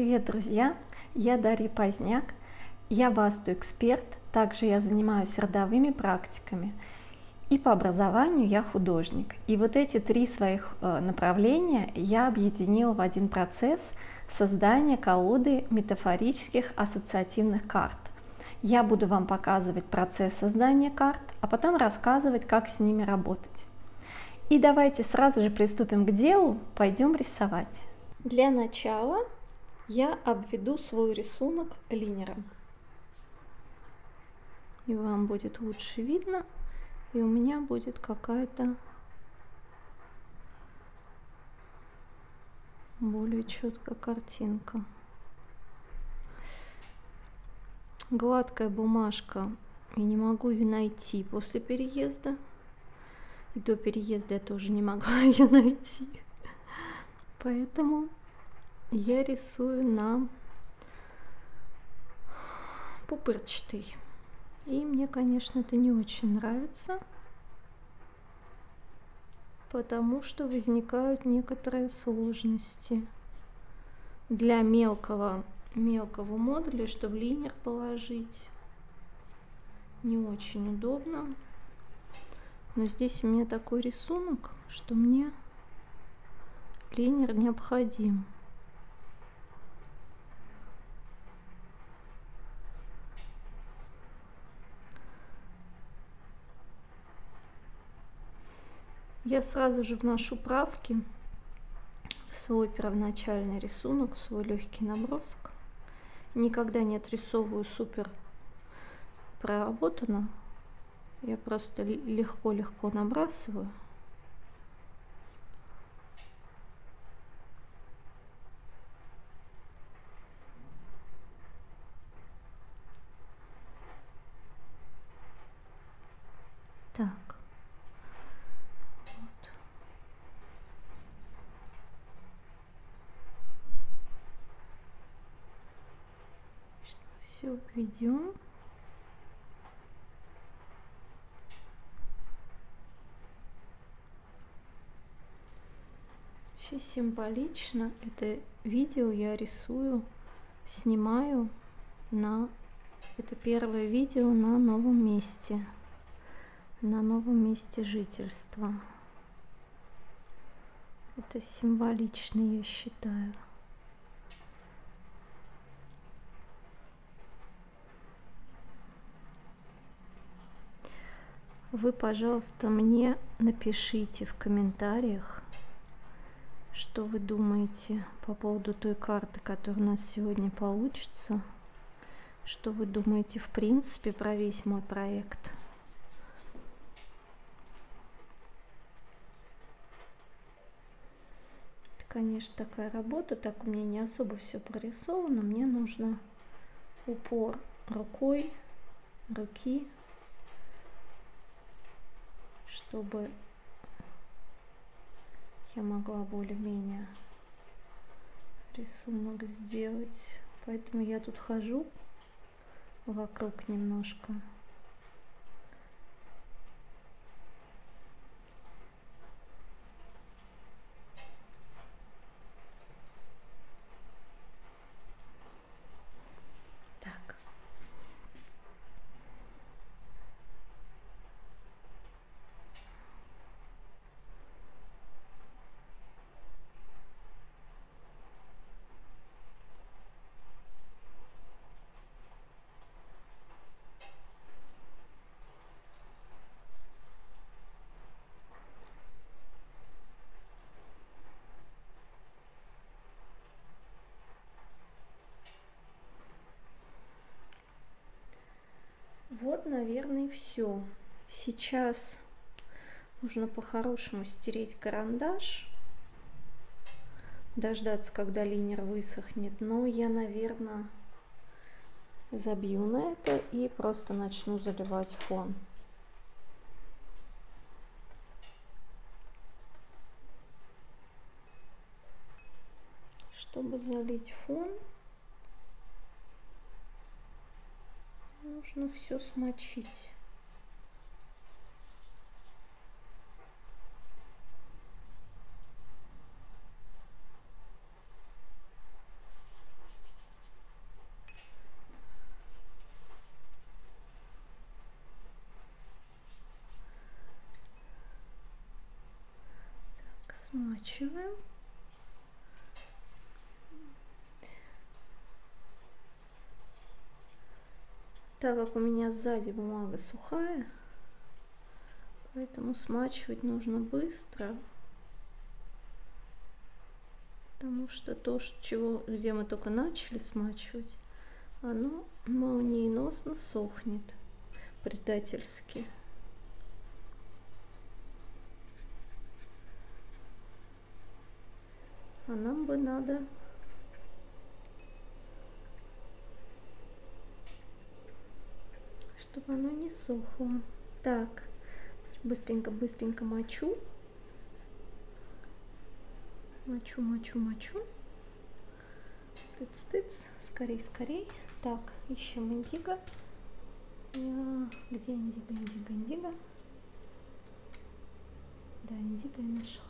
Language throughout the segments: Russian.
Привет, друзья! Я Дарья Поздняк, я васту-эксперт, также я занимаюсь родовыми практиками. И по образованию я художник. И вот эти три своих э, направления я объединила в один процесс создания колоды метафорических ассоциативных карт. Я буду вам показывать процесс создания карт, а потом рассказывать, как с ними работать. И давайте сразу же приступим к делу, пойдем рисовать. Для начала я обведу свой рисунок линером. И вам будет лучше видно, и у меня будет какая-то более четкая картинка. Гладкая бумажка, я не могу ее найти после переезда. И до переезда я тоже не могла ее найти. Поэтому я рисую на пупырчатый. И мне, конечно, это не очень нравится, потому что возникают некоторые сложности. Для мелкого, мелкого модуля, чтобы линер положить, не очень удобно. Но здесь у меня такой рисунок, что мне линер необходим. Я сразу же вношу правки в свой первоначальный рисунок, в свой легкий набросок. Никогда не отрисовываю супер проработано. Я просто легко-легко набрасываю. Так. Обведем. Сейчас символично это видео я рисую, снимаю на... Это первое видео на новом месте, на новом месте жительства. Это символично, я считаю. Вы, пожалуйста, мне напишите в комментариях, что вы думаете по поводу той карты, которая у нас сегодня получится. Что вы думаете в принципе про весь мой проект. Это, конечно, такая работа, так у меня не особо все прорисовано. Мне нужно упор рукой, руки чтобы я могла более-менее рисунок сделать. Поэтому я тут хожу вокруг немножко. Вот, наверное, все. Сейчас нужно по-хорошему стереть карандаш, дождаться, когда линер высохнет. Но я, наверное, забью на это и просто начну заливать фон. Чтобы залить фон, нужно все смочить. смачиваем. Так как у меня сзади бумага сухая, поэтому смачивать нужно быстро. Потому что то, чего, где мы только начали смачивать, оно молниеносно сохнет предательски. А нам бы надо чтобы оно не сохло. Так, быстренько-быстренько мочу. Мочу, мочу, мочу. Тыц-тыц, скорей-скорей. Так, ищем индиго. Где индиго, индиго, индиго? Да, индиго я нашла.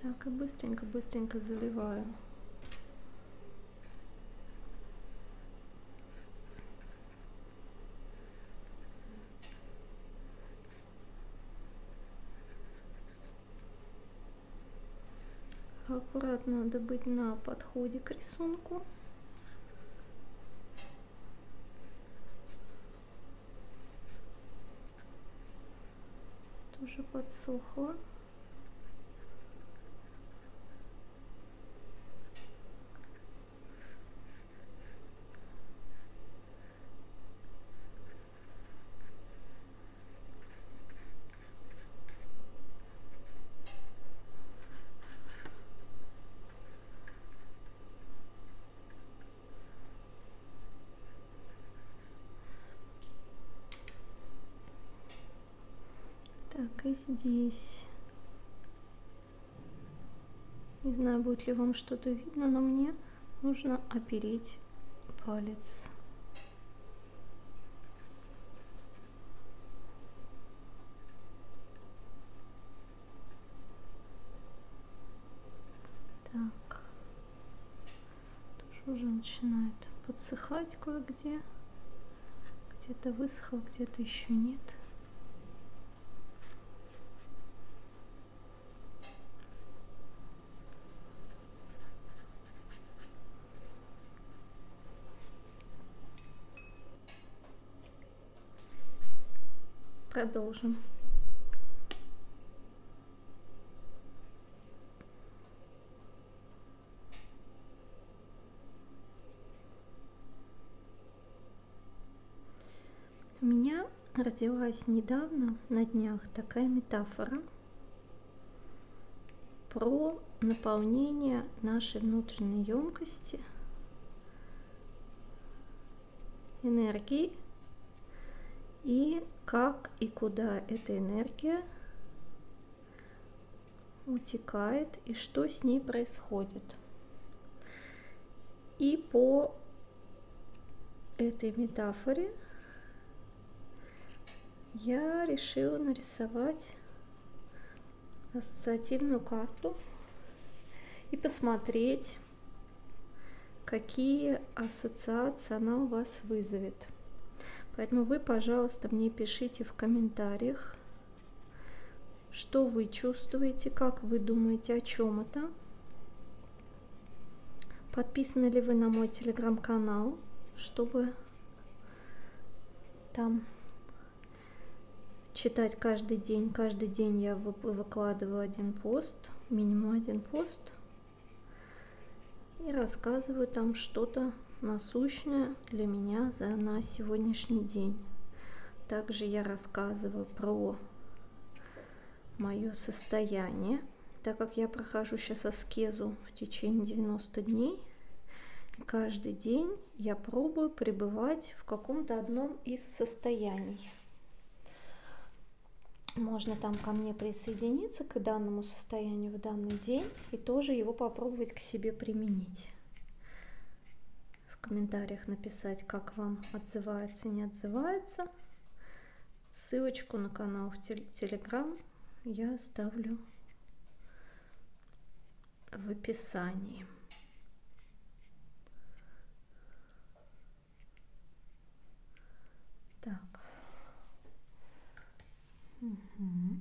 Так, и быстренько-быстренько заливаю. Аккуратно надо быть на подходе к рисунку. Тоже подсохло. Так, и здесь. Не знаю, будет ли вам что-то видно, но мне нужно опереть палец. Так. Тоже уже начинает подсыхать кое-где. Где-то высохло, где-то еще нет. Продолжим. У меня родилась недавно, на днях, такая метафора про наполнение нашей внутренней емкости энергией и как и куда эта энергия утекает и что с ней происходит. И по этой метафоре я решила нарисовать ассоциативную карту и посмотреть, какие ассоциации она у вас вызовет. Поэтому вы, пожалуйста, мне пишите в комментариях, что вы чувствуете, как вы думаете, о чем это. Подписаны ли вы на мой телеграм-канал, чтобы там читать каждый день. Каждый день я выкладываю один пост, минимум один пост. И рассказываю там что-то насущное для меня за на сегодняшний день. Также я рассказываю про мое состояние, так как я прохожу сейчас аскезу в течение 90 дней. Каждый день я пробую пребывать в каком-то одном из состояний. Можно там ко мне присоединиться к данному состоянию в данный день и тоже его попробовать к себе применить комментариях написать, как вам отзывается, не отзывается. Ссылочку на канал в Телеграм я оставлю в описании. Так. Угу.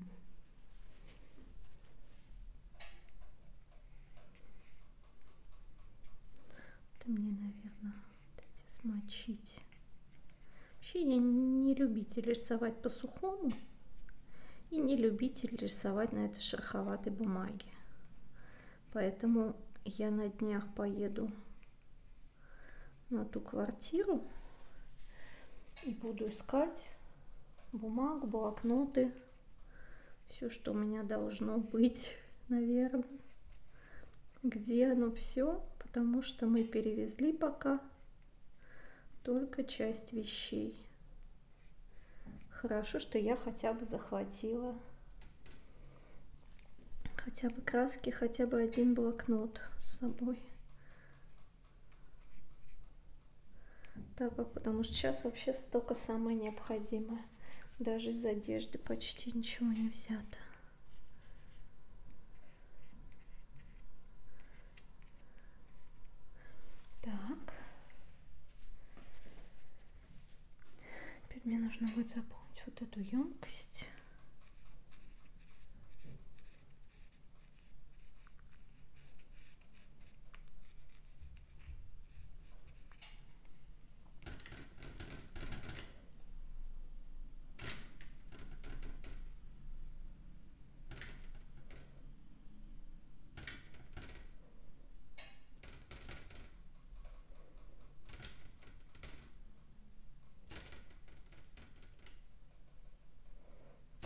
Это эти смочить. Вообще я не любитель рисовать по сухому и не любитель рисовать на этой шероховатой бумаге. Поэтому я на днях поеду на ту квартиру и буду искать бумагу, блокноты, все, что у меня должно быть, наверное. Где оно все, потому что мы перевезли пока только часть вещей. Хорошо, что я хотя бы захватила хотя бы краски, хотя бы один блокнот с собой. Как, потому что сейчас вообще столько самое необходимое. Даже из одежды почти ничего не взято. Так. Теперь мне нужно будет заполнить вот эту емкость.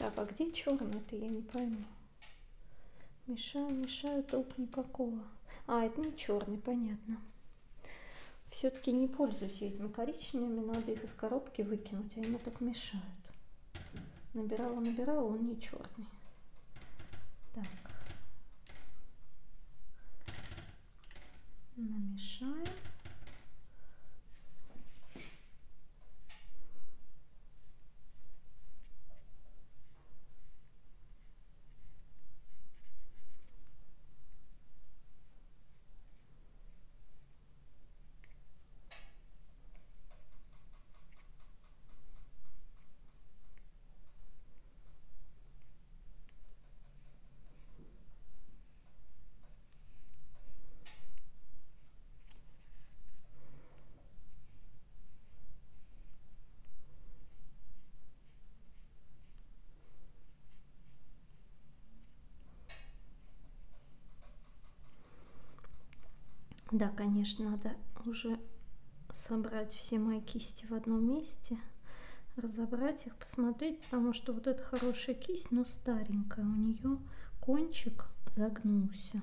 Так, а где черный-то, я не пойму. Мешаю, мешаю, толк никакого. А, это не черный, понятно. Все-таки не пользуюсь этими коричневыми, надо их из коробки выкинуть, они мне так мешают. Набирала, набирала, он не черный. Так. Намешаем. Да, конечно, надо уже собрать все мои кисти в одном месте, разобрать их, посмотреть, потому что вот эта хорошая кисть, но старенькая, у нее кончик загнулся.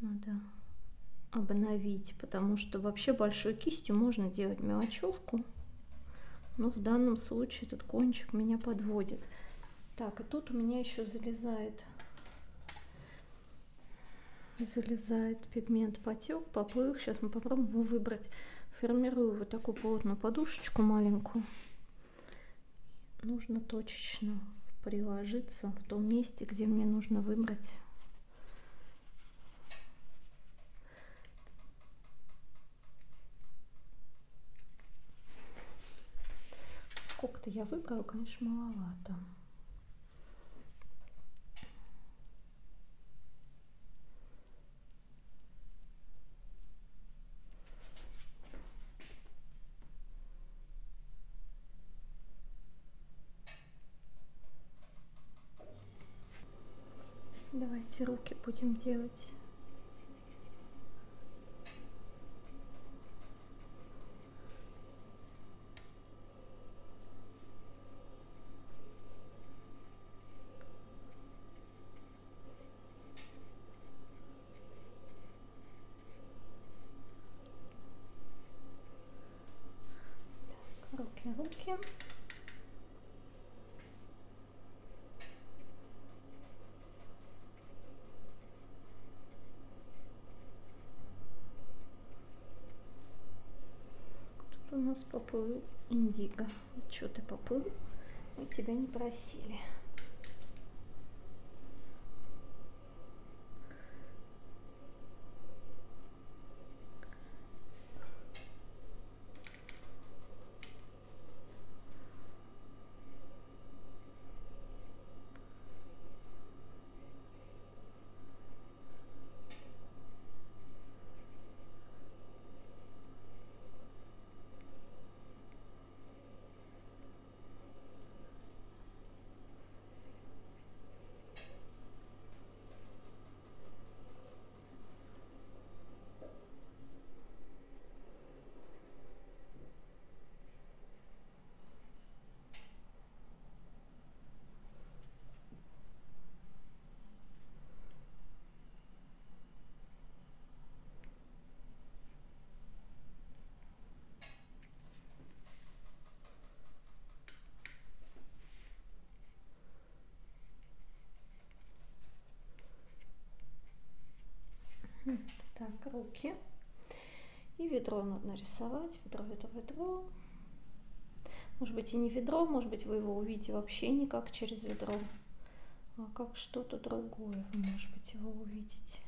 Надо обновить, потому что вообще большой кистью можно делать мелочевку, но в данном случае этот кончик меня подводит. Так, и тут у меня еще залезает залезает пигмент потек, поплыл. Сейчас мы попробуем его выбрать. Формирую вот такую плотную подушечку маленькую. Нужно точечно приложиться в том месте, где мне нужно выбрать сколько-то я выбрала, конечно, маловато. Давайте руки будем делать. Руки, руки. у нас поплыл индиго. Что ты поплыл? Мы тебя не просили. Руки. И ведро надо нарисовать. Ведро, ведро, ведро. Может быть и не ведро, может быть вы его увидите вообще не как через ведро, а как что-то другое вы, может быть, его увидите.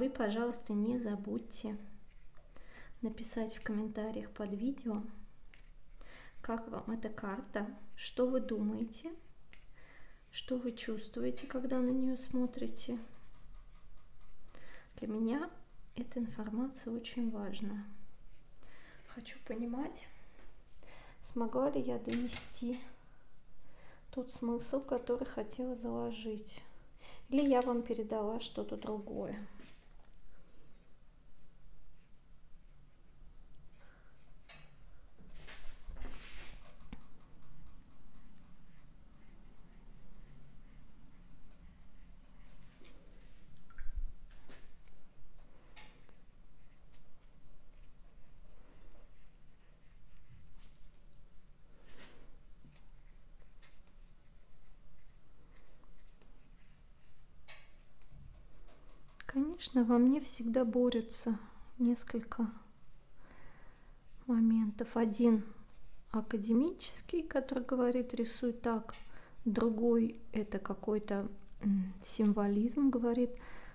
Вы, пожалуйста, не забудьте написать в комментариях под видео, как вам эта карта, что вы думаете, что вы чувствуете, когда на нее смотрите. Для меня эта информация очень важна. Хочу понимать, смогла ли я донести тот смысл, который хотела заложить. Или я вам передала что-то другое. Конечно, во мне всегда борются несколько моментов. Один академический, который говорит рисуй так, другой это какой-то символизм, говорит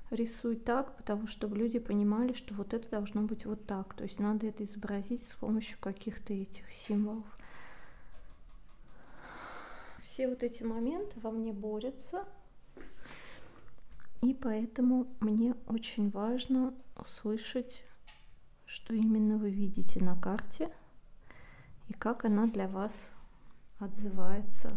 рисуй так, потому чтобы люди понимали, что вот это должно быть вот так. То есть надо это изобразить с помощью каких-то этих символов. Все вот эти моменты во мне борются. И поэтому мне очень важно услышать, что именно вы видите на карте и как она для вас отзывается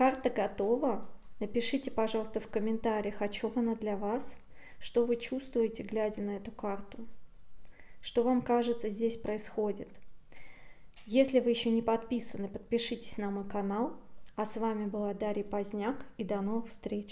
Карта готова. Напишите, пожалуйста, в комментариях, о чем она для вас, что вы чувствуете, глядя на эту карту, что вам кажется здесь происходит. Если вы еще не подписаны, подпишитесь на мой канал. А с вами была Дарья Поздняк и до новых встреч!